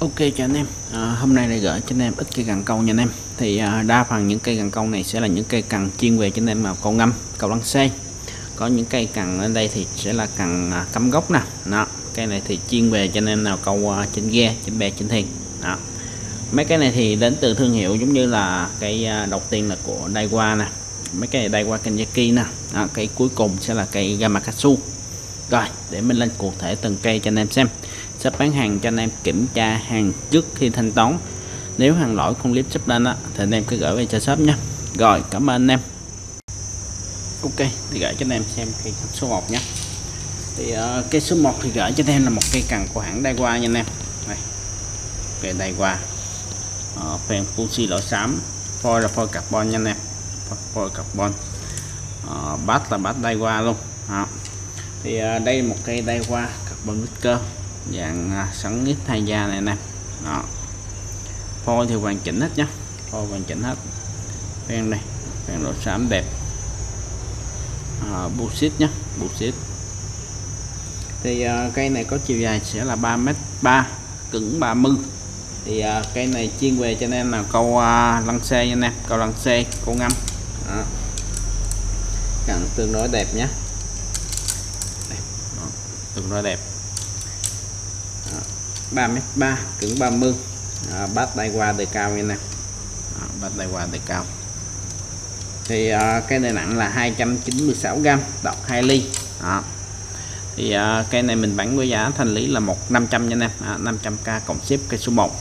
Ok cho anh em. À, hôm nay lại gửi cho anh em ít cây cần câu nha anh em. Thì à, đa phần những cây cần câu này sẽ là những cây cần chuyên về cho anh em màu câu ngâm câu lăng xe. có những cây cần ở đây thì sẽ là cần à, cắm gốc nè. Đó cây này thì chuyên về cho anh em nào câu à, trên ghe trên bè trên thuyền. Đó. Mấy cái này thì đến từ thương hiệu giống như là cây à, đầu tiên là của Daiwa nè. Mấy cái này Daiwa Kanyaki nè. Cây cuối cùng sẽ là cây Gamakatsu. Rồi để mình lên cụ thể từng cây cho anh em xem sắp bán hàng cho anh em kiểm tra hàng trước khi thanh toán. Nếu hàng lỗi không clip sắp lên á thì anh em cứ gửi về cho shop nhé rồi cảm ơn anh em. Ok thì gửi cho anh em xem cây số 1 nhé. Thì ờ, uh, cái số 1 thì gửi cho anh em là một cây cần của hãng Daiwa nha anh em. Này cây Daiwa. Uh, phèn Fuji lỗ xám phôi là phôi carbon nha anh em. Phôi carbon. Uh, bát là bát qua luôn. À. thì uh, đây là một cây Daiwa carbon cơ dạng à, sẵn ít thay da này nè. Đó. Phôi thì hoàn chỉnh hết nhá. Phôi hoàn chỉnh hết. Phen này phen độ xám đẹp. À, xít nhá bullshit thì uh, cây này có chiều dài sẽ là 3 mét 3 cứng 30 thì uh, cây này chuyên về cho nên là câu uh, lăng xe nha anh em câu lăng xe câu ngâm. Đó. Cận tương đối đẹp nhé tương đối đẹp. 3m3 cứng 30 à, bát tay qua đời cao như nè à, bát tay qua đời cao. Thì à, cái này nặng là 296g đọt 2 ly. Đó. thì à, cây này mình bán với giá thành lý là một 500 nha em. À, 500k cộng ship cây số 1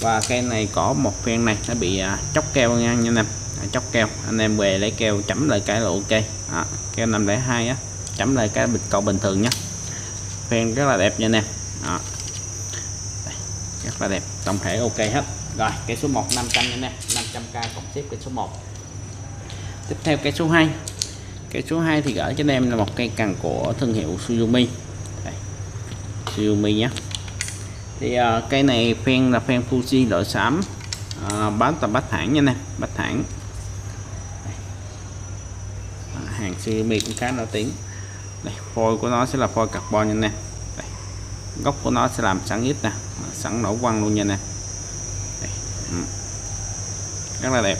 và cây này có một phen này nó bị à, chóc keo ngang nha anh em. À, chóc keo. Anh em về lấy keo chấm lại cái là ok. À, keo 502 á chấm lại cái bịch cầu bình thường nhé phen rất là đẹp nha anh em rất là đẹp. Tổng thể ok hết. Rồi cái số 1 500 anh em 500k cộng xếp cái số 1 tiếp theo cái số 2 cái số 2 thì gửi cho anh em là một cây cần của thương hiệu Suzumi Đây. Suzumi nhé. Thì uh, cây này phen là phen Fuji loại xám. Uh, bán tầm bách thẳng nha nè bách thẳng uh, hàng Suzumi cũng khá nổi tiếng. Đây, phôi của nó sẽ là phôi carbon nha nè gốc của nó sẽ làm sẵn ít nè. Sẵn nổ quăng luôn nha nè. Ừ. rất là đẹp.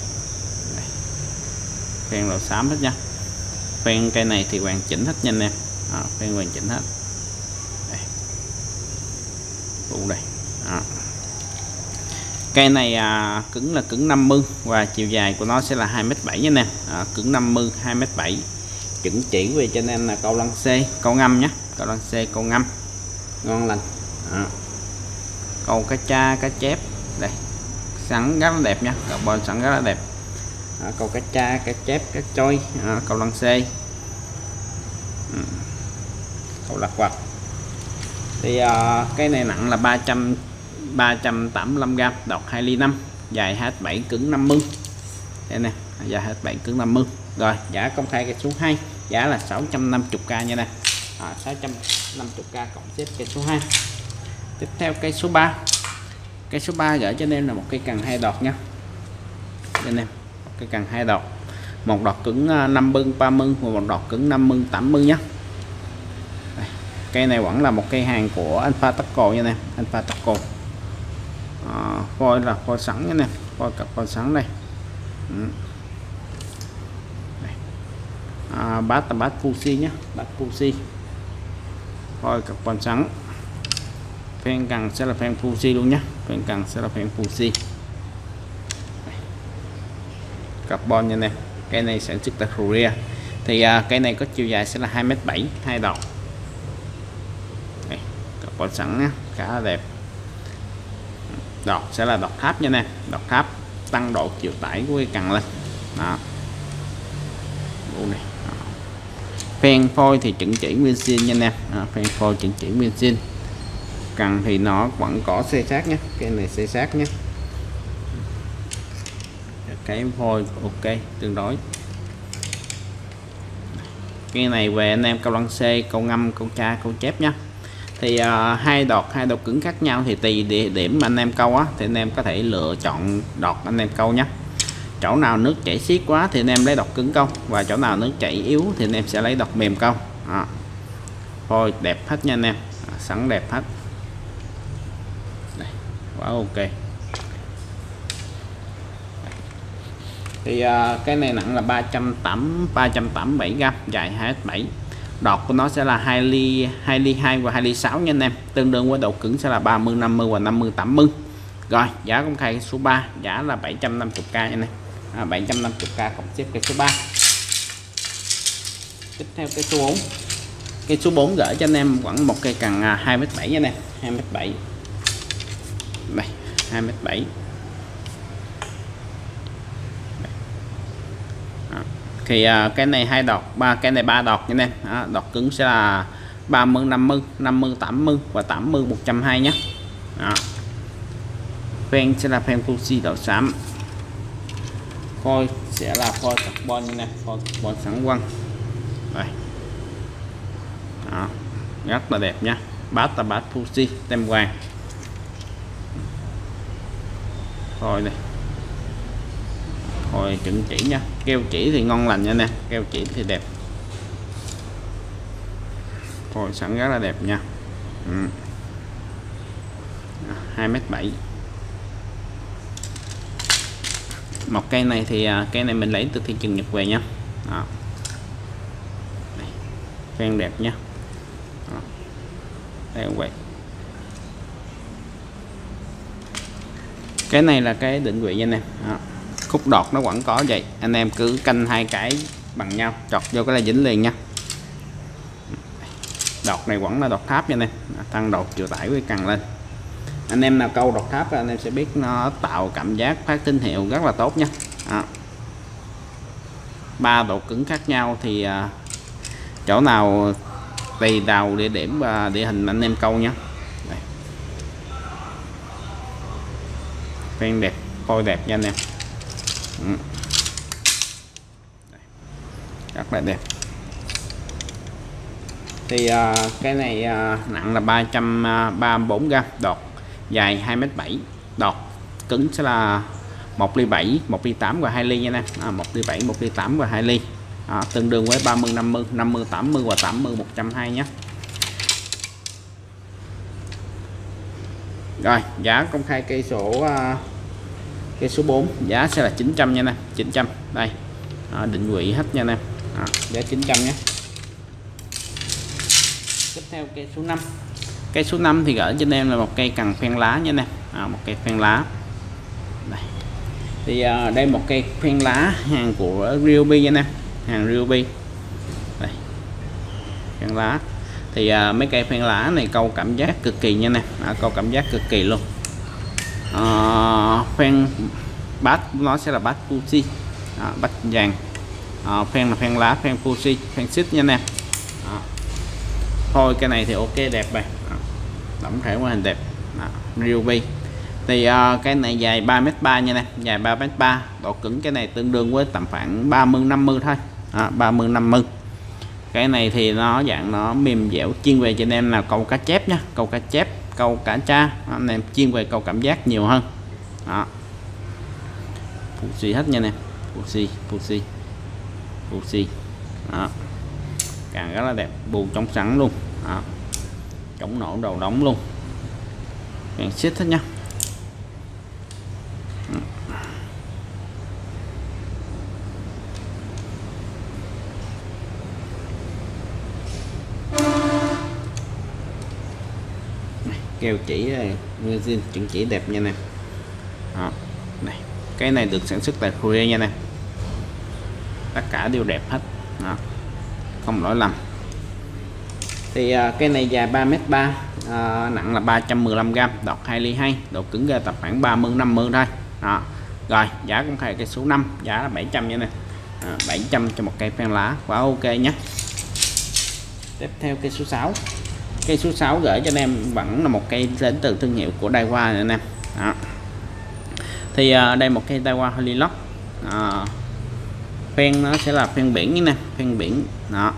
Phen màu xám hết nha. Phen cây này thì hoàn chỉnh hết nha anh em à, phen hoàn chỉnh hết. Đây. đây. À. cây này à, cứng là cứng 50 và chiều dài của nó sẽ là 2m7 nha nè. À, cứng 50 2m7 chuẩn chỉ về cho nên là câu lăng C câu ngâm nhé câu lăng C câu ngâm ngon lành. À. câu cá cha cá chép. Đây. Sẵn rất là đẹp nha. Carbon sẵn rất là đẹp. À, câu cá cha cá chép cá trôi à, câu lăng xê. Ừ. câu lạc quạt. Thì à, cái này nặng là 300 385g đọt 2 ly 5 dài H7 cứng 50 đây nè. Dài H7 cứng 50 rồi giá công khai cái số 2 giá là 650k nha nè à, 650k cộng xếp cây số 2 tiếp theo cây số 3 cây số 3 gửi cho anh em là một cây cần hai đọt nha. Anh em cây cần hai đọt. Một đọt cứng à, 5 bưng 30 và một đọt cứng 50 80 nhé cây này vẫn là một cây hàng của Alpha Taco nha nè Alpha Taco à, phôi là coi sẵn nha nè coi cặp coi sẵn đây. Ừ. À, bát là bát Fuji nhé bát Fuji phôi carbon trắng. Phen càng sẽ là phen Fuji luôn nhé phen càng sẽ là phen Fuji carbon nha nè cây này sản xuất tại Korea thì à, cây này có chiều dài sẽ là 2m7 hai đầu. Đây, carbon sẵn nhé khá là đẹp. Đọt sẽ là đọt tháp nha nè đọt tháp tăng độ chịu tải của cây cần lên. Đó. Này phen phôi thì chuẩn chỉ nguyên xin nha anh em. À, phen phôi chuẩn chỉ nguyên xin cần thì nó vẫn có xe sát nhé. Cái này xe sát nhé. Cái phôi ok tương đối. Cái này về anh em câu lăng xe câu ngâm câu cha câu chép nhé. Thì uh, hai đọt hai đọt cứng khác nhau thì tùy địa điểm mà anh em câu á thì anh em có thể lựa chọn đọt anh em câu nhé chỗ nào nước chảy xiết quá thì anh em lấy đọt cứng công và chỗ nào nước chảy yếu thì anh em sẽ lấy đọt mềm công à. thôi đẹp hết nha anh em. À, sẵn đẹp hết. Đây. quá ok. Thì à, cái này nặng là 380 387 gram dài 2m7 đọt của nó sẽ là 2 ly 2 ly 2 và 2 ly 6 nha anh em. Tương đương với độ cứng sẽ là 30 50 và 50 80 rồi giá công khai số 3 giá là 750k nha anh em à, 750k cộng tiếp cái số 3 tiếp theo cái số 4 cái số 4 gửi cho anh em khoảng một cây cần 2m7 à, nha anh em. 2m7 đây 2m7 thì à, cái này hai đọt ba cái này ba đọt nha anh em. Đó, đọt cứng sẽ là 30 50 50 80 và 80 120 nhé đó. phen sẽ là phen Fuji đậu xám phôi, sẽ là phôi carbon như này, phôi carbon sẵn quăng đây. Đó. rất là đẹp nha. Bát là bát Fuji, tem vàng. Thôi này hồi chuẩn chỉ nha. Keo chỉ thì ngon lành nha nè. Keo chỉ thì đẹp. Hồi sẵn rất là đẹp nha. Ừ. 2m7 một cây này thì à, cây này mình lấy từ thị trường Nhật về nha. Đó. Đây. đẹp nha. Đó. đây vậy cái này là cái định vị anh em khúc đọt nó vẫn có vậy. Anh em cứ canh hai cái bằng nhau, chọt vô cái là dính liền nha. Đọt này vẫn là đọt tháp nha anh em tăng đột chịu tải với cần lên anh em nào câu đọt tháp anh em sẽ biết nó tạo cảm giác phát tín hiệu rất là tốt nha ba độ cứng khác nhau thì à, chỗ nào tùy đầu địa điểm và địa hình anh em câu nhé. Phen đẹp phôi đẹp nha anh em. Ừ. rất là đẹp. Thì uh, cái này uh, nặng là 334 à, gram đọt dài 2m7 đọt cứng sẽ là 1 ly 7 1 ly 8 và 2 ly nha nè à, 1 ly 7 1 ly 8 và 2 ly. À, tương đương với 30 50 50 80 và 80 120 nhé. Rồi giá công khai cây sổ uh, à, cây số 4 giá sẽ là 900 nha nè 900 đây à, định vị hết nha nè à, giá 900 nhé. Tiếp theo cây số 5 cây số 5 thì gửi cho anh em là một cây cần phen lá nha nè à, một cây phen lá. Đây. thì à, đây một cây phen lá hàng của Ryobi nha nè hàng Ryobi. Đây. Phen lá. Thì à, mấy cây phen lá này câu cảm giác cực kỳ nha nè à, câu cảm giác cực kỳ luôn. À, phen bát nó sẽ là bát Fuji à, bát vàng. À, phen là phen lá phen Fuji phen xích nha nè à. thôi cái này thì ok đẹp rồi tổng thể mô hình đẹp. Ruby thì uh, cái này dài 3m3 nha nè dài 3m3 độ cứng cái này tương đương với tầm khoảng 30 50 thôi. À, 30 50 cái này thì nó dạng nó mềm dẻo chuyên về cho anh em là câu cá chép nha câu cá chép câu cá cha anh em chuyên về câu cảm giác nhiều hơn. Đó. Phụ xì hết nha nè phụ xì phụ xì phụ xì đó. Càng rất là đẹp bù trong sẵn luôn. Đó chống nổ đầu đóng luôn càng xích hết nhá keo chỉ ờ, nguyên zin, chứng chỉ đẹp nha nè đó. này, cái này được sản xuất tại Korea nha nè tất cả đều đẹp hết đó. không lỗi lầm thì à, uh, cây này dài 3m3 uh, à, nặng là 315g đọt 2 ly 2 độ cứng ra tập khoảng 30 50 thôi. Đó. rồi giá cũng khai cái số 5 giá là 700 nha nè. À, 700 cho một cây phen lá quá ok nhé. Tiếp theo cây số 6 cây số 6 gửi cho anh em vẫn là một cây đến từ thương hiệu của Daiwa này anh em. Đó. thì uh, đây một cây Daiwa Holy Lock. Uh, phen nó sẽ là phen biển như nè phen biển. Đó.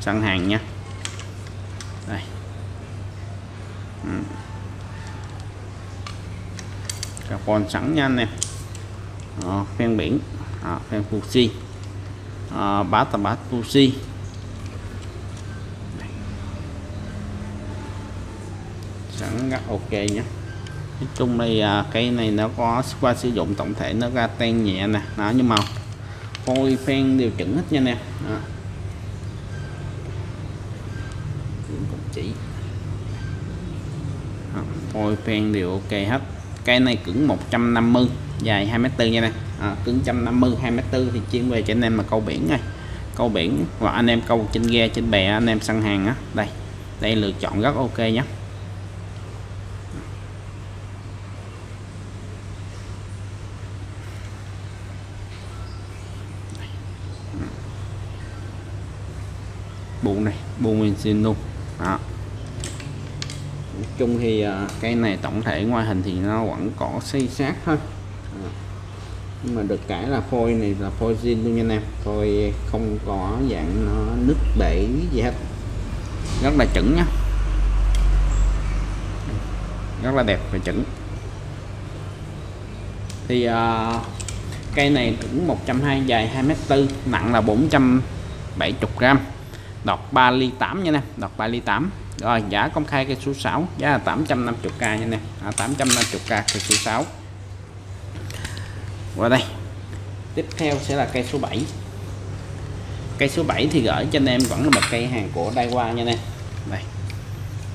Sẵn hàng nha đây ừ. Ừ. carbon sẵn nha anh em. Phen biển. Phen Fuji à, bát là bát Fuji sẵn rất ok nhé. Nói chung đây à, cây này nó có qua sử dụng tổng thể nó ra ten nhẹ nè. Nó như màu phôi phen điều chỉnh hết nha nè đó. chỉ. Ờ. phôi phen đều ok hết. Cái này cứng 150 dài 2m4 nha nè. À, cứng 150 2m4 thì chuyên về cho anh em mà câu biển này. Câu biển và anh em câu trên ghe trên bè anh em săn hàng á. Đây đây lựa chọn rất ok nhé buông này buông nguyên xin luôn. Đó chung thì à, cây này tổng thể ngoại hình thì nó vẫn có xây sát thôi. À, nhưng mà được cái là phôi này là phôi zin luôn nha anh em. Phôi không có dạng nó nứt bể gì hết. Rất là chuẩn nhá rất là đẹp và chuẩn thì à, uh, cây này cũng 120 dài 2m4 nặng là 470g đọc 3 ly 8 nha nè. Đọc 3 ly 8 rồi giá công khai cây số 6 giá là 850k nha nè. À, 850k cây số 6 qua đây. Tiếp theo sẽ là cây số 7 cây số 7 thì gửi cho anh em vẫn là một cây hàng của Daiwa nha nè. Đây.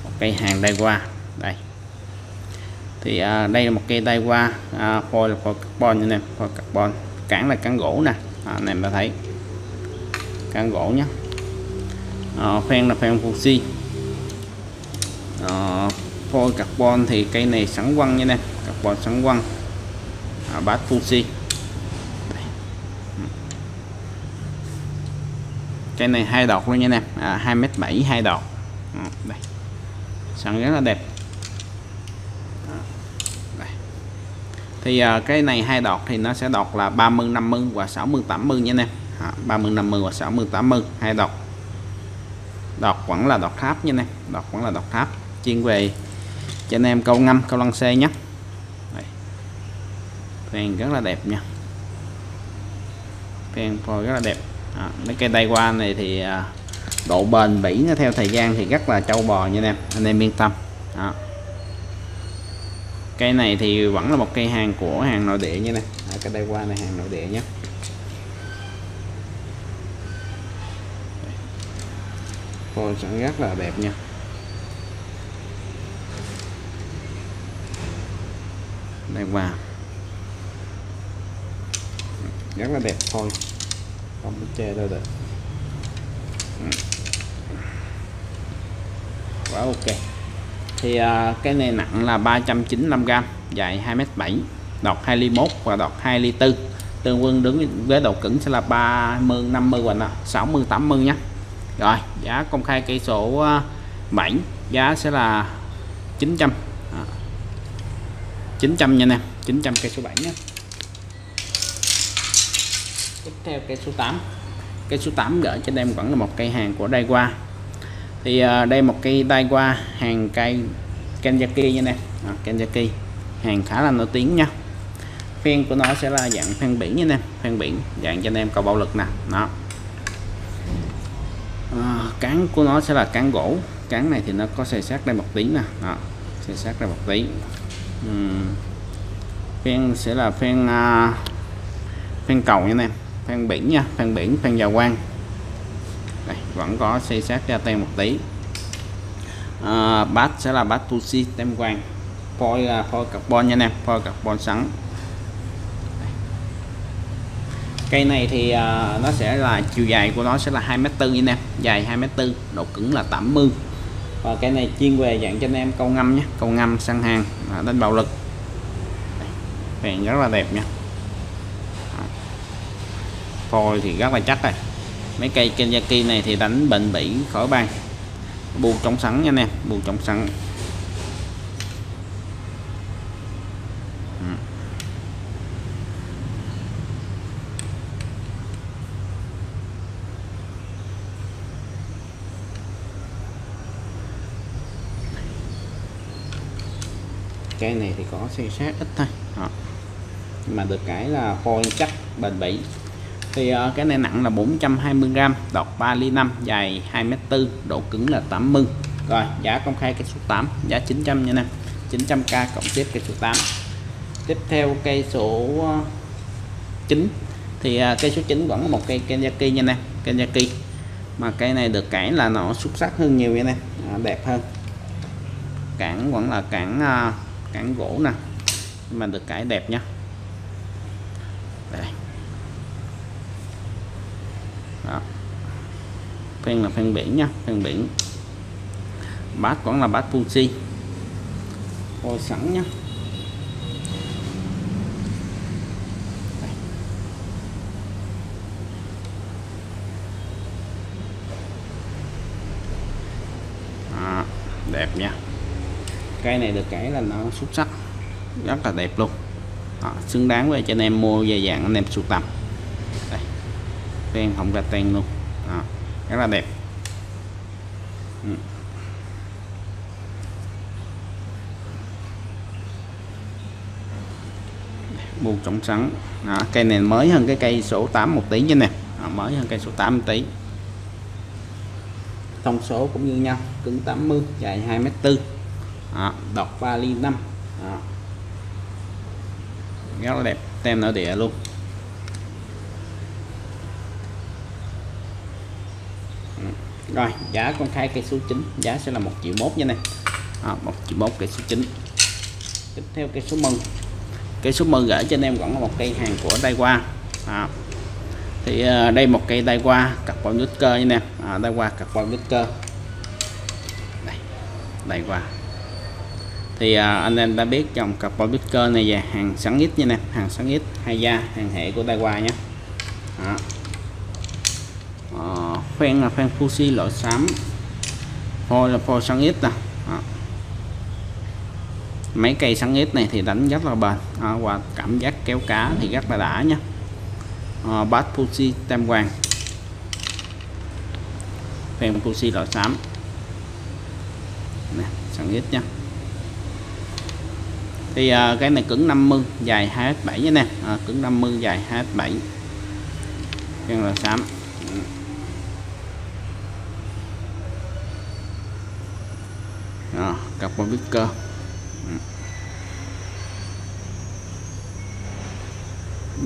Một cây hàng Daiwa đây. Thì à, đây là một cây Daiwa à, foil là phôi carbon nha nè. Phôi carbon. Cản là cán gỗ nè. À, anh em đã thấy. Cán gỗ nhé Ờ, à, phen là phen Fuji à, phôi carbon thì cây này sẵn quăng nha nè. Carbon sẵn quăng. À, bát Fuji cây ừ. này hai đọt luôn nha nè. À, 2m7 hai đọt. À, đây. Sẵn rất là đẹp. Thì à, cái này hai đọt thì nó sẽ đọt là 30 50 và 60 80 nha nè. À, 30 50 và 60 80 hai đọt đọt vẫn là đọt tháp nha này, đọt vẫn là đọt tháp. Chuyên về cho anh em câu ngâm câu lăng xê nhé. Phèn rất là đẹp nha. Phèn phôi rất là đẹp. À, mấy cây tay qua này thì à, độ bền bỉ nó theo thời gian thì rất là trâu bò nha anh em. Anh em yên tâm. Đó. cây này thì vẫn là một cây hàng của hàng nội địa như này à, cái tay qua này hàng nội địa nhé. Phôi sẽ rất là đẹp nha. Đây vào rất là đẹp thôi. Không có che đâu được. Quá ok. Thì à, cái này nặng là 395g dài 2m7 đọt 2 ly 1 và đọt 2 ly 4 tương đương đứng với độ cứng sẽ là 30 50 hoặc là 60 80 nhé rồi giá công khai cây số ờ, mảnh giá sẽ là 900 à, 900 nha nè 900 cây số 7 nhé. Tiếp theo cây số 8 cây số 8 gửi cho em vẫn là một cây hàng của Daiwa thì uh, đây một cây Daiwa hàng cây Kenzaki nha nè à, Kenzaki hàng khá là nổi tiếng nha. Phen của nó sẽ là dạng phen biển nha nè phen biển dạng cho anh em cầu bạo lực nè. Đó à, cán của nó sẽ là cán gỗ. Cán này thì nó có xe sát đây một tí nè. Đó xe sát đây một tí. Uhm. phen sẽ là phen uh, phen cầu nha em. Phen biển nha phen biển phen giàu quang. Đây, vẫn có xây sát ra tem một tí. À, bát sẽ là bát Tusi tem quang. Phôi là phôi carbon nha em phôi carbon sẵn cây này thì uh, nó sẽ là chiều dài của nó sẽ là 2m4 nha em. Dài 2m4 độ cứng là 80 và cây này chuyên về dạng cho anh em câu ngâm nhé. Câu ngâm săn hàng à, đánh bạo lực. Phèn rất là đẹp nha. Phôi thì rất là chắc rồi. Mấy cây Kenyaki này thì đánh bệnh bỉ khỏi ban buộc trong sẵn nha anh em buộc trong sẵn. Cây này thì có xe sát ít thôi. Đó. nhưng mà được cái là phôi chắc bền bỉ. Thì uh, cái này nặng là 420g đọc 3 ly 5 dài 2m4 độ cứng là 80 rồi giá công khai cái số 8 giá 900 nha nè. 900k cộng tiếp cây số 8 tiếp theo cây số ờ, 9 thì uh, cây số 9 vẫn là một cây Kenzaki nha nè Kenzaki mà cây này được cản là nó xuất sắc hơn nhiều nha nè à, đẹp hơn. Cản vẫn là cản uh, cản gỗ nè. Nhưng mà được cải đẹp nhá. Đây. Đó. Phen là phen biển nha phen biển. Bát vẫn là bát Fuji phôi sẵn nhá à, đẹp nha cây này được cái là nó xuất sắc. Rất là đẹp luôn. Đó, xứng đáng với cho anh em mua dài dạng anh em sưu tầm. Đây. Đen không ra ten luôn. Đó, rất là đẹp. Ừ. bu trọng sắn đó, cây này mới hơn cái cây số 8 một tí nha nè. Đó, mới hơn cây số 8 một tí. Thông số cũng như nhau cứng 80 dài 2m4 đó, đọc vali 5 đó. rất là đẹp tem nó đĩa luôn. Rồi giá công khai cây số 9 giá sẽ là 1 triệu mốt nha này à, 1 triệu mốt cây số 9 tiếp theo cây số mừng. Cây số mừng gửi cho anh em vẫn là một cây hàng của đây qua à, thì uh, đây một cây tay qua carbon nít cơ nha nè. À, tay qua carbon nít cơ. Đây tay qua thì uh, anh em đã biết dòng cặp nít bitcoin này về hàng sáng ít nha nè hàng sáng ít hay da hàng hệ của tay qua nhé. Đó. Ờ, phen là phen Fuji loại xám. Phôi là phôi sáng ít nè. Mấy cây sáng ít này thì đánh rất là bền. À, và cảm giác kéo cá thì rất là đã nhé. À, bát Fuji tam hoàng. Phèn Fuji loại xám. Nè sẵn ít nha thì uh, cái này cứng 50 dài 2m7 nha nè. À, cứng 50 dài 2m7 phèn là xám. À, carbon cơ.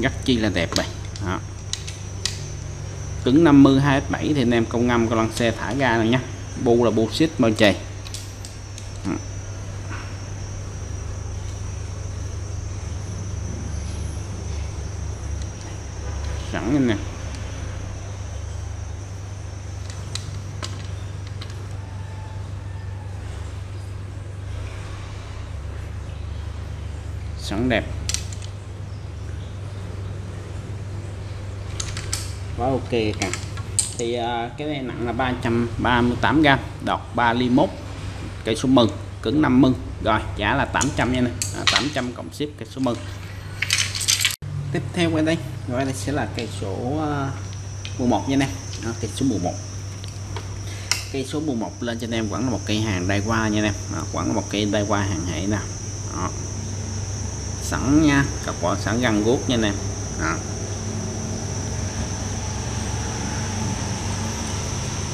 Gắt chi là đẹp vậy. Đó. cứng 50 2S7 thì anh em công ngâm con lăn xe thả ra rồi nha. Bu là bu xít bao chày. Sẵn nè sẵn đẹp. Quá ok cả thì uh, cái này nặng là 338 gram. Đọt 3 ly mốt cây số mừng cứng 5 mừng. Rồi giá là 800 nha này à, 800 cộng ship cây số mừng. Tiếp theo qua đây rồi đây sẽ là cây số ờ, mùa 11 nha nè à, cây số 11 cây số 11 lên cho anh em vẫn là một cây hàng đai qua nha em. À, vẫn là một cây đai qua hàng hệ nè. Đó. sẵn nha cặp quả sẵn găng guốc nha em. Đó.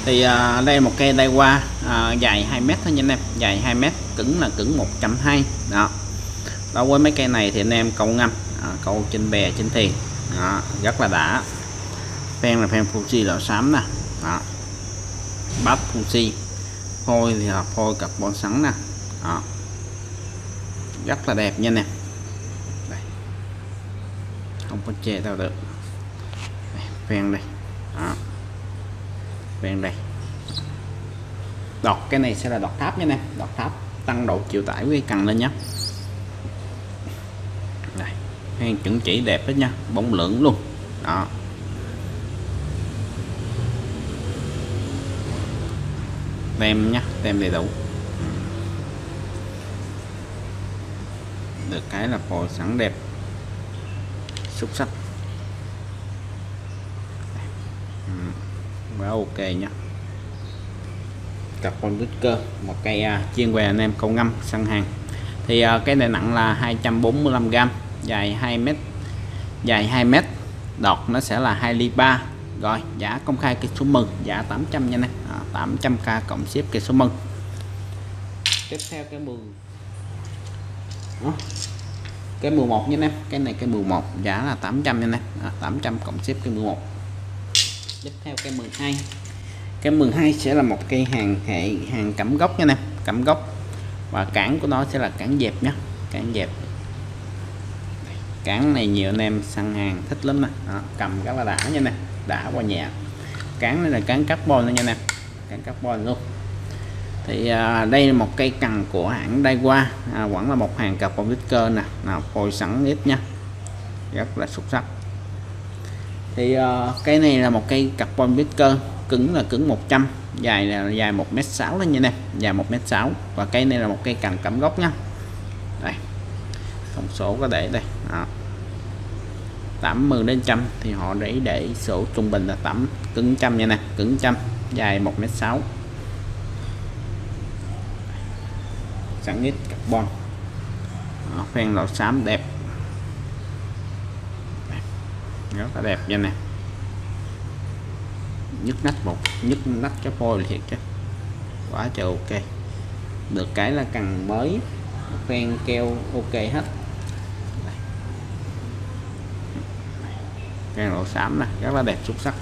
thì à, đây một cây đai qua à, dài 2 mét thôi nha anh em. Dài 2 mét cứng là cứng 120 đó. Đối với mấy cây này thì anh em câu ngâm à, câu trên bè trên thuyền đó, rất là đã. Phen là phen Fuji lọ xám nè. Đó. bắp Fuji phôi thì là phôi carbon sắn nè. Đó. rất là đẹp nha nè. Đây. không có chê đâu được. Đây, phen đây. Đó. Phen đây. Đọt cái này sẽ là đọt tháp nha nè. Đọt tháp tăng độ chịu tải với cần lên nhé hàng chuẩn chỉ đẹp hết nha bóng lưỡng luôn. Đó. Tem nhá tem đầy đủ. Được cái là phò sẵn đẹp. Xuất sắc. Quá ok nhá carbon cơ, một cây à, chiên chuyên về anh em, câu ngâm săn hàng. Thì à, cái này nặng là 245g dài 2 mét. Dài 2 mét. Đọt nó sẽ là 2 ly 3 rồi giá công khai cây số mừng giá 800 nha này à, 800k cộng ship cây số mừng. Tiếp theo cái 10 Đó. cái 11 nha em. Cái này cái 11 giá là 800 nha anh em. À, 800 cộng xếp cái 11 tiếp theo cái 12 cái 12 sẽ là một cây hàng hệ hàng cẩm gốc nha em. Cẩm gốc. Và cản của nó sẽ là cản dẹp nhé cản dẹp cán này nhiều anh em săn hàng thích lắm nè. Đó, cầm rất là đã nha nè. Đã qua nhẹ cán này là cán carbon nữa nha nè. Cán carbon luôn. Thì à, đây là một cây cần của hãng Daiwa. À, vẫn là một hàng carbon cơ nè. Nào phôi sẵn ít nha. Rất là xuất sắc. Thì à, cây này là một cây carbon cơ. Cứng là cứng 100 dài là dài 1m6 đó nha nè. Dài 1m6 và cây này là một cây cành cắm gốc nha thông số có để đây. Đó. 80 đến trăm thì họ để để số trung bình là tẩm cứng trăm nha nè cứng trăm dài 1m6 sẵn ít carbon. Đó, phen lò xám đẹp. Rất là đẹp nha nè. Nhức nách một nhức nách cái phôi thiệt chứ. Quá trời ok. Được cái là cần mới. Phen keo ok hết. Cây độ xám nè rất là đẹp xuất sắc.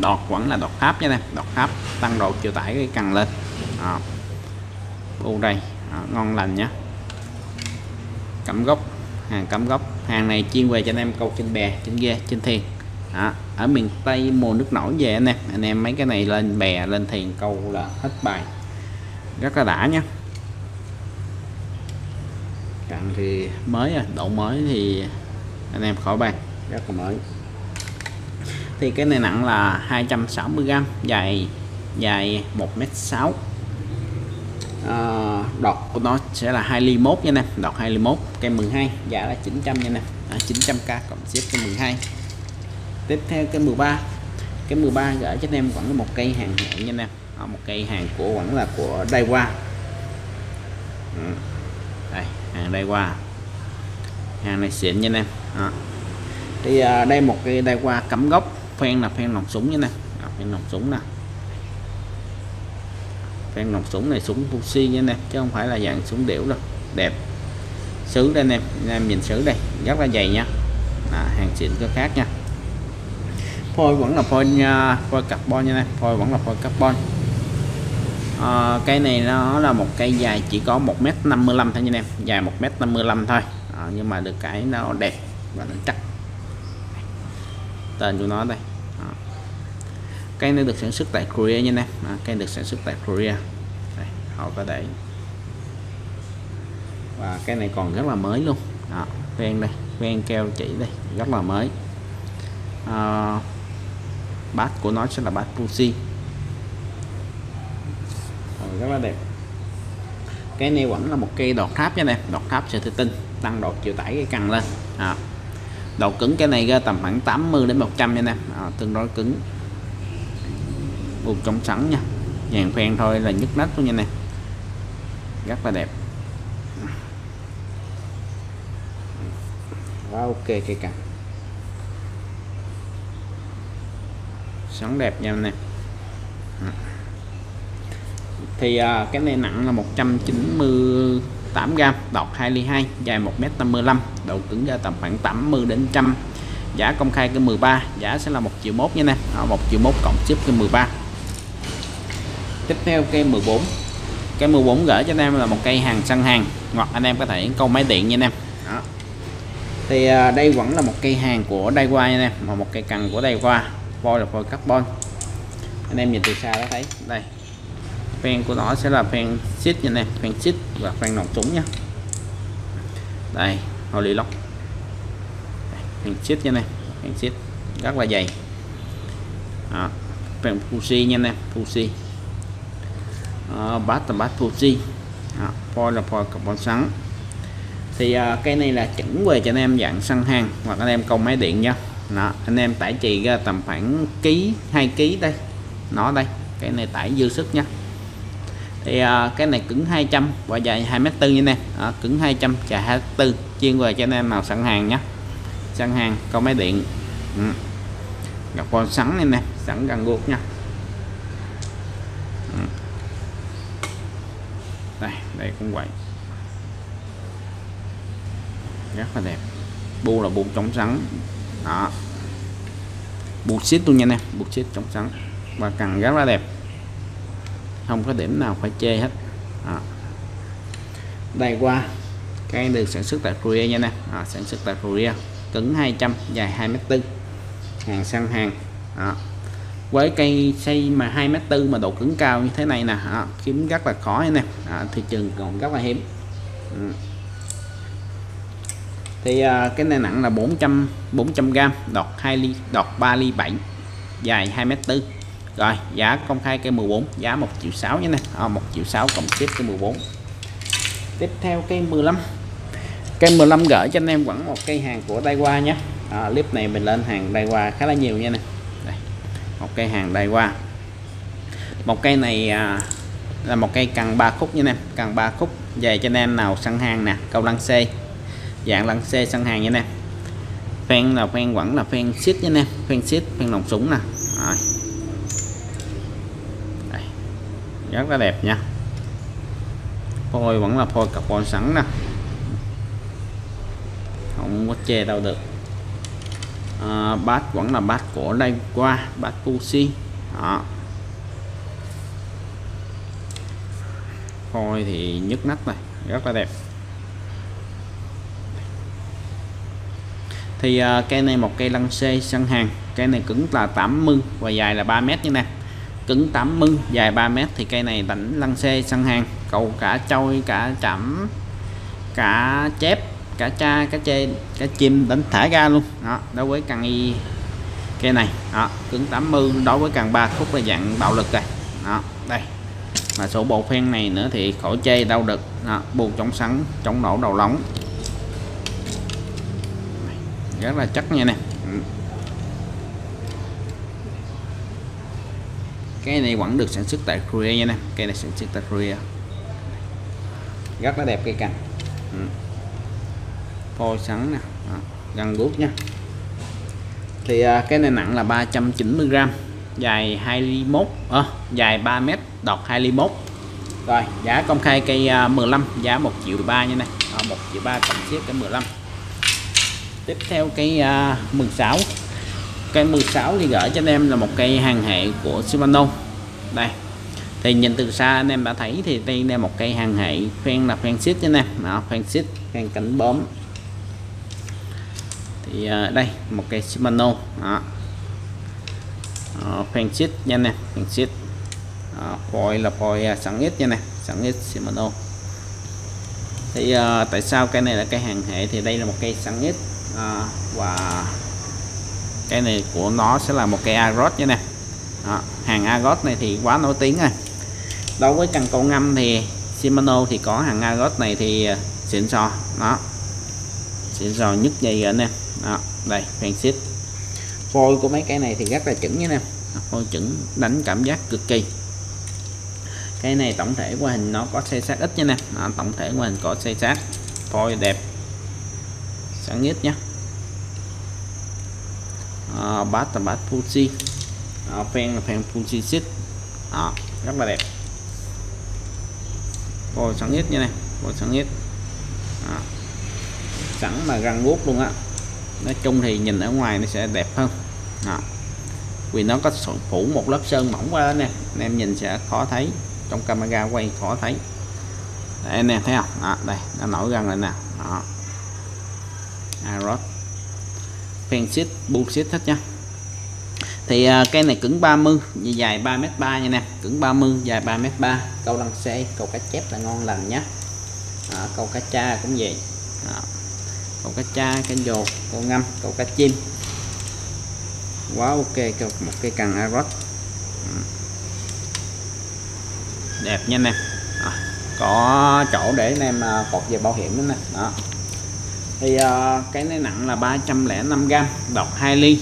Đọt vẫn là đọt tháp nha em. Đọt tháp tăng độ chịu tải cái cần lên. À. u đây. À, ngon lành nhá. Cắm gốc hàng cắm gốc. Hàng này chuyên về cho anh em câu trên bè trên ghe trên thuyền. À, ở miền tây mùa nước nổi về anh em. Anh em mấy cái này lên bè lên thuyền câu là hết bài. Rất là đã nhá. Cạn thì mới à độ mới thì anh em khỏi bàn rất là mới. Thì cái này nặng là 260g dài dài 1m6 à, đọt của nó sẽ là 2 ly mốt nha nè đọt 2 ly mốt. Cây 12 giá là 900 nha nè. À, 900k cộng xếp cái 12 tiếp theo cái 13 cái 13 gửi cho anh em vẫn là một cây hàng hẹn nha nè. À, một cây hàng của vẫn là của Daiwa. Ừ. đây hàng Daiwa. Hàng này xịn nha anh em à, thì à, đây một cái đây qua cắm gốc phen là phen nòng súng như này à, phen nòng súng nè. Phen nòng súng này súng Fuji như này chứ không phải là dạng súng điểu đâu. Đẹp. Sứ đây nè, em anh em nhìn sứ đây rất là dày nha. À, hàng xịn cơ khác nha. Phôi vẫn là phôi uh, phôi carbon như này phôi vẫn là phôi carbon. À, cái này nó là một cây dài chỉ có 1m55 thôi nha em dài 1m55 thôi. À, nhưng mà được cái nó đẹp và nó chắc tên của nó đây. Đó. cây này được sản xuất tại Korea nha nè à, cây được sản xuất tại Korea. Đây, họ có để. Và cái này còn rất là mới luôn. Đó, ven đây ven keo chỉ đây rất là mới. À, bát của nó sẽ là bát Fuji ờ, rất là đẹp. Cái này vẫn là một cây đọt tháp nha nè đọt tháp sẽ thư tinh tăng độ chịu tải cái cần lên. À, độ cứng cái này ra tầm khoảng 80 đến 100 nha em à, tương đối cứng. Buộc trong sẵn nha. Dàn phen thôi là nhức nách luôn nha nè. Rất là đẹp. Quá ok cây cành sẵn đẹp nha nè. Thì à, cái này nặng là 190 8g, đọt 2 ly 2 dài 1m55 độ cứng ra tầm khoảng 80 đến 100 giá công khai cái 13 giá sẽ là 1 triệu mốt nha nè. 1 triệu mốt cộng ship cái 13 tiếp theo cây 14 cây 14 gửi cho anh em là một cây hàng săn hàng. Hoặc anh em có thể câu máy điện nha anh em. Đó. thì à, đây vẫn là một cây hàng của Daiwa nha anh em mà một cây cần của Daiwa voi là voi carbon. Anh em nhìn từ xa đã thấy. Đây fan của nó sẽ là fan xít như này fan xít và fan nòng súng nhá đây holy lock fan xít như này fan xít rất là dày. À, fan Fuji nha em Fuji à, bát là bát Fuji à, foil là foil carbon sắn. Thì à, cây này là chuẩn về cho anh em dạng săn hàng hoặc anh em công máy điện nha. Đó, anh em tải trì ra tầm khoảng ký 2 ký đây nó đây cái này tải dư sức nhé thì à, cái này cứng 200 và dài 2m4 như nè à, cứng 200 dài 24 chuyên về cho anh em nào sẵn hàng nhé sẵn hàng có máy điện. Ừ. gặp con sẵn này nè sẵn gần guốc nha ừ. đây đây cũng vậy. Rất là đẹp. Bu là bu chống sắn đó. Bu xít luôn nha nè bu xít chống sắn và cần rất là đẹp không có điểm nào phải chê hết à. đây qua cây được sản xuất tại Korea nha nè à, sản xuất tại Korea cứng 200 dài 2m4 hàng sang hàng à. với cây xây mà 2m4 mà độ cứng cao như thế này nè à, kiếm rất là khó nè à, thị trường còn rất là hiếm ừ. thì à, cái này nặng là 400 400g, đọt 2 ly đọt 3 ly 7 dài 2m4 rồi giá công khai cây 14 giá 1 triệu 6 nha nè. Ờ, à, 1 triệu 6 cộng tiếp cây 14 tiếp theo cây 15 cây 15 gửi cho anh em vẫn một cây hàng của Daiwa nhé. À, clip này mình lên hàng Daiwa khá là nhiều nha nè. Đây, một cây hàng Daiwa một cây này à, là một cây cần 3 khúc nha nè. Cần 3 khúc về cho anh em nào săn hàng nè. Câu lăng C dạng lăng C săn hàng nha nè. Phen là phen vẫn là phen xít nha nè. Phen xít phen nòng súng nè. Rồi. Đây rất là đẹp nha. Phôi vẫn là phôi carbon sẵn nè. Không có che đâu được. À, bát vẫn là bát của đây qua bát Pussy đó. Phôi thì nhức nách này rất là đẹp. Thì uh, cây này một cây lăng xê sân hàng. Cây này cứng là 80 và dài là 3 mét như này cứng 80 dài 3 mét thì cây này đánh lăng xê sân hàng. Cầu cả trôi cả chẩm cả chép cả cha cá chê cá chim đánh thả ra luôn. Đó đối với càng y cây này đó cứng 80 đối với càng ba khúc là dạng bạo lực rồi. Đó đây. Mà số bộ phen này nữa thì khỏi chê đau đực đó, bù chống sắn chống nổ đầu lóng. Rất là chắc nha nè ừ cái này vẫn được sản xuất tại Korea nha nè cây này sản xuất tại Korea. Rất là đẹp cây cành ừ. phôi sắn nè. Gần gút nha. Thì à, cái này nặng là 390g dài 21 à, ờ, dài 3 m đọt 21 rồi giá công khai cây à, 15 giá 1 triệu 3 như này à, 1 triệu 3 cộng xếp cái 15 tiếp theo cây à, 16 cây 16 thì gửi cho anh em là một cây hàng hệ của Shimano đây thì nhìn từ xa anh em đã thấy thì đây là một cây hàng hệ phen là phen xít nha em. Đó, phen xít phen cánh bóm. Thì à, đây một cây Shimano đó. phen xít nha nè phen xít. Phôi là phôi à, sẵn ít nha nè sẵn ít Shimano thì uh, tại sao cây này là cây hàng hệ thì đây là một cây sẵn ít? Uh, và cái này của nó sẽ là một cây Agot nha nè. Đó, hàng Agot này thì quá nổi tiếng rồi. Đối với cần cầu ngâm thì Shimano thì có hàng Agot này thì à, xịn sò. Đó. Xịn sò nhất dây rồi nè. Đó, đây phèn xít. Phôi của mấy cái này thì rất là chuẩn nha nè. Phôi chuẩn đánh cảm giác cực kỳ. Cái này tổng thể qua hình nó có xây sát ít nha nè. Tổng thể qua hình có xây sát. Phôi đẹp. Sáng nhất nhé à, bát là bát Fuji à, phen là phen Fuji xít à, rất là đẹp. Bò sáng nhất như này bò sáng nhất. À, sẵn mà răng guốc luôn á. Nói chung thì nhìn ở ngoài nó sẽ đẹp hơn. À, vì nó có phủ một lớp sơn mỏng qua đó nè anh em nhìn sẽ khó thấy. Trong camera quay khó thấy. Đây anh em thấy không? À, đây nó nổi răng lại nè. Đó. Arrow Fensit bullshit hết nha thì uh, cây này cứng 30 dài 3m3 nha nè. Cứng 30 dài 3m3 câu lăng xe câu cá chép là ngon lành nhá. À, câu cá cha cũng vậy. À, câu cá cha cá dột câu ngâm câu cá chim. Quá ok một cây cần arrow ừ. đẹp nha nè. À, có chỗ để anh em à, cột về bảo hiểm nữa nè. Đó thì uh, cái này nặng là 305g độc 2 ly.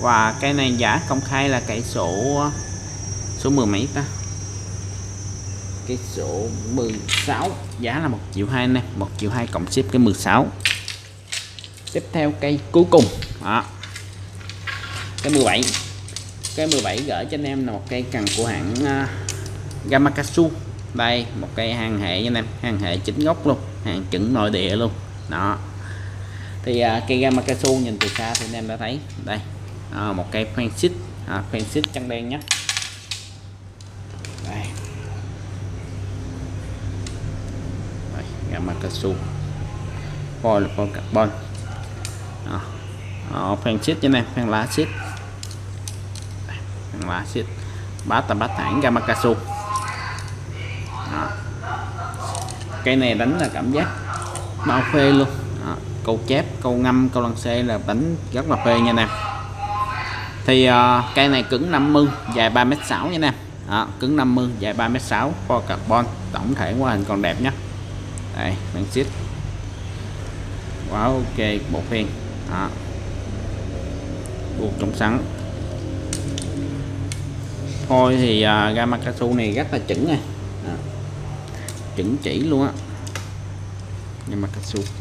Và cái này giá công khai là cái số số 10 mấy ta? Cái số 16 giá là 1 triệu 2 này 1 triệu 2 cộng ship cái 16 tiếp theo cây cuối cùng đó. cái 17 cái 17 gửi cho anh em là một cây cần của hãng uh, Gamakatsu. Đây một cây hàng hệ cho anh em hàng hệ chính gốc luôn hàng chuẩn nội địa luôn đó thì à, cây Yamakasu nhìn từ xa thì anh em đã thấy. Đây à, một cây phan xích à, phan xích trắng đen nhé. Đây. Đây Yamakasu foil là foil carbon. À, à, phan xích cho anh em phan lá xích phan lá xích bát tầm bát thẳng Yamakasu à. cây này đánh là cảm giác bao phê luôn câu chép câu ngâm câu lăn xê là bánh rất là phê nha anh thì uh, cây này cứng 50 dài 3m6 nha anh à, cứng 50 dài 3m6 for carbon tổng thể qua hình còn đẹp nhé đây bằng xít. Wow ok bộ phen đó. buộc trong sẵn thôi thì ờ, uh, gamma Gamakasu này rất là chuẩn này à. chuẩn chỉ luôn á. Gamakasu Đấy.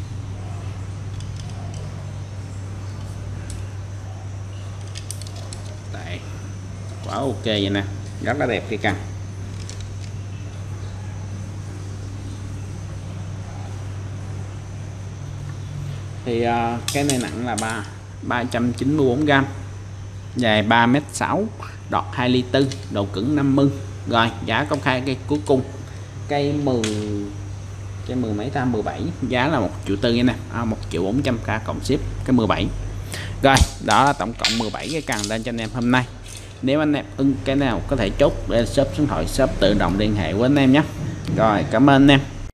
Quá ok vậy nè. Rất là đẹp cây căn thì uh, cái này nặng là 3 394 gram. Dài 3m6 đọt 2 ly tư độ cứng 50 rồi giá công khai cây cuối cùng. Cây 10 cái 10 mấy ta? 17 giá là 1 triệu tư nè. À, 1 triệu 400k cộng ship cái 17 rồi đó là tổng cộng 17 cái cần lên cho anh em hôm nay nếu anh em ưng cái nào có thể chốt để shop số điện thoại shop tự động liên hệ với anh em nhé. Rồi, cảm ơn anh em.